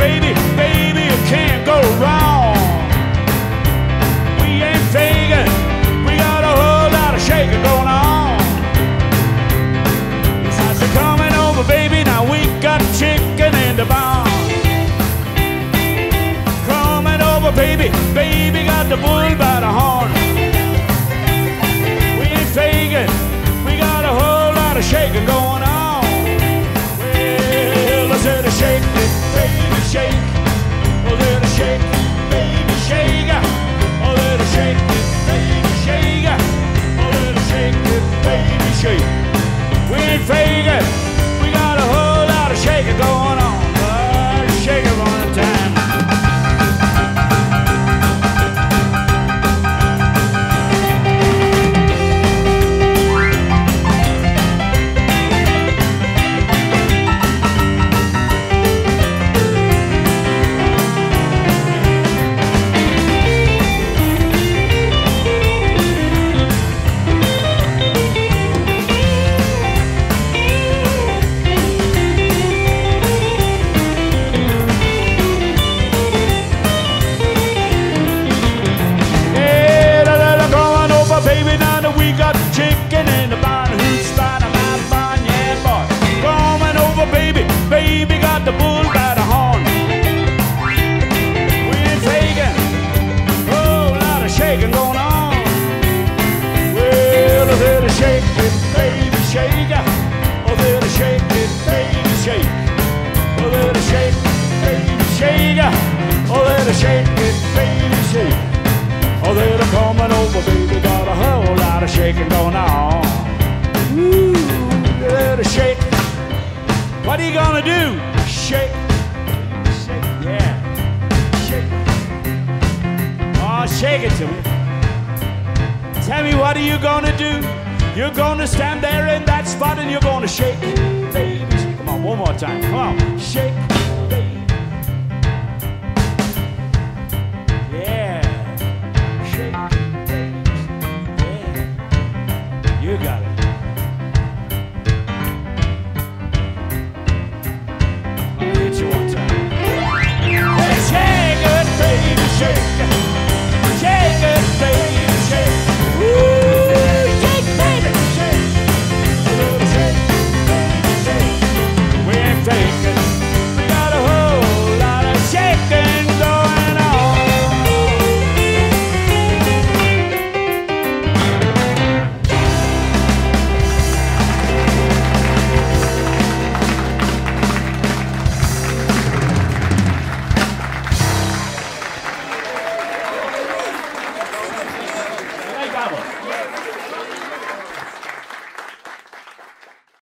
baby, baby, you can't go wrong. We ain't faking, we got a whole lot of shaking going on. Besides, you're coming over, baby, now we got chicken and the bomb. Coming over, baby, baby, got the bull by the horn. We ain't faking, we got a whole lot of shaking going on. Baby. We ain't faking, chicken in the barn, who's spotting my barn? Yeah, boy. Come on over, baby. Baby got the bull by the horn. We ain't faking. Oh, lot of shaking going on. Well, a little shake it, baby, shake it. Shaking going on. Ooh, little shake. What are you gonna do? Shake. Shake, yeah. Shake. Oh, shake it to me. Tell me, what are you gonna do? You're gonna stand there in that spot and you're gonna shake. Baby, come on, one more time. Come on, shake.